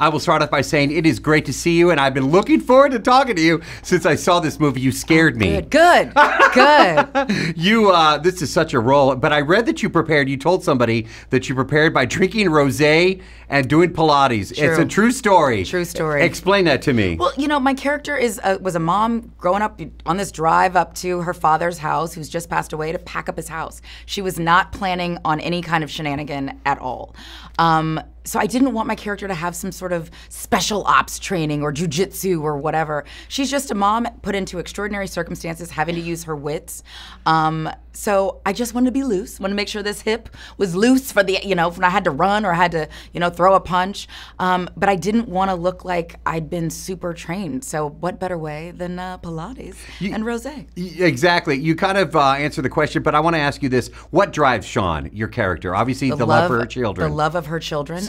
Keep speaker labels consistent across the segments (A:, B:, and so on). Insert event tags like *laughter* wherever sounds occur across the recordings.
A: I will start off by saying it is great to see you, and I've been looking forward to talking to you since I saw this movie. You scared me.
B: Good, good, good. *laughs*
A: You, uh, this is such a role, but I read that you prepared. You told somebody that you prepared by drinking rosé and doing Pilates. It's a
B: True.
A: true story.
B: True story.
A: Explain that to me.
B: Well, you know, my character is uh, was a mom growing up on this drive up to her father's house, who's just passed away, to pack up his house. She was not planning on any kind of shenanigan at all. Um, so I didn't want my character to have some sort of special ops training or jujitsu or whatever. She's just a mom put into extraordinary circumstances, having to use her wits. Um, so I just wanted to be loose. Wanted to make sure this hip was loose for the, you know, when I had to run or I had to, you know, throw a punch. Um, but I didn't want to look like I'd been super trained. So what better way than uh, Pilates and rosé?
A: Exactly. You kind of uh, answered the question, but I want to ask you this: What drives Shaun, your character? Obviously, the, love, for her children.
B: The love of her children.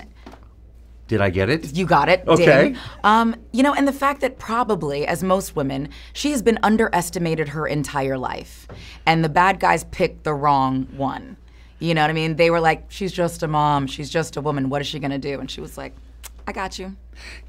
A: Did I get it?
B: You got it.
A: Okay.
B: Ding. Um, you know, and the fact that probably, as most women, she has been underestimated her entire life, and the bad guys picked the wrong one. You know what I mean? They were like, "She's just a mom. She's just a woman. What is she gonna do?" And she was like, "I got you.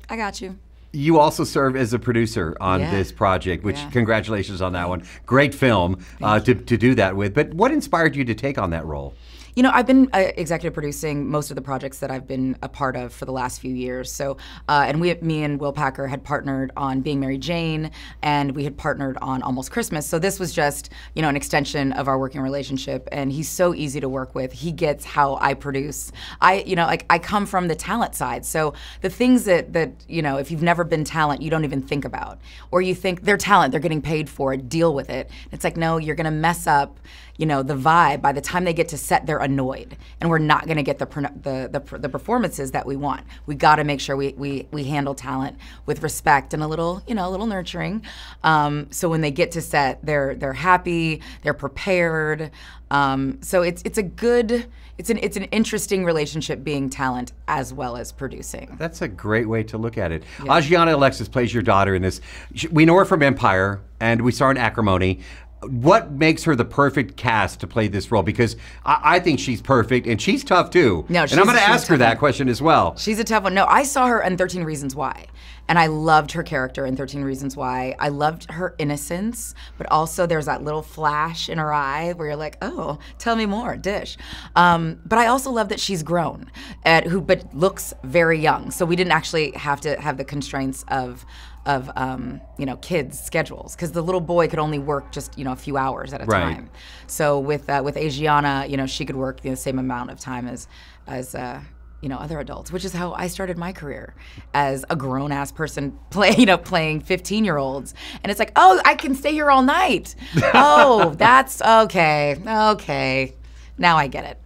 B: I got you."
A: You also serve as a producer on
B: Yeah.
A: this project, which
B: Yeah.
A: congratulations on that one. Great film uh, to, to do that with. But what inspired you to take on that role?
B: You know, I've been uh, executive producing most of the projects that I've been a part of for the last few years. So, uh, and we, me and Will Packer had partnered on Being Mary Jane, and we had partnered on Almost Christmas. So this was just, you know, an extension of our working relationship. And he's so easy to work with. He gets how I produce. I, you know, like I come from the talent side. So the things that that you know, if you've never been talent, you don't even think about, or you think they're talent, they're getting paid for it, deal with it. It's like no, you're gonna mess up you know the vibe by the time they get to set they're annoyed and we're not going to get the, the the the performances that we want we got to make sure we, we we handle talent with respect and a little you know a little nurturing um, so when they get to set they're they're happy they're prepared um, so it's it's a good it's an it's an interesting relationship being talent as well as producing
A: That's a great way to look at it. Ajiona Alexus plays your daughter in this. We know her from Empire, and we saw her in Acrimony. What makes her the perfect cast to play this role? Because I, I think she's perfect, and she's tough too.
B: No,
A: and I'm going to ask her that question as well.
B: She's a tough one. No, I saw her in 13 Reasons Why. And I loved her character in 13 Reasons Why. I loved her innocence, but also there's that little flash in her eye where you're like, oh, tell me more, dish. Um, but I also love that she's grown, at who but looks very young. So we didn't actually have to have the constraints of of um, you know kids' schedules because the little boy could only work just you know a few hours at a
A: Right.
B: time. So with uh, with Ajiona, you know, she could work the same amount of time as as uh, you know other adults, which is how I started my career as a grown ass person *laughs* play you know playing 15 year olds, and it's like, oh, I can stay here all night. *laughs* oh, that's okay, okay, now I get it.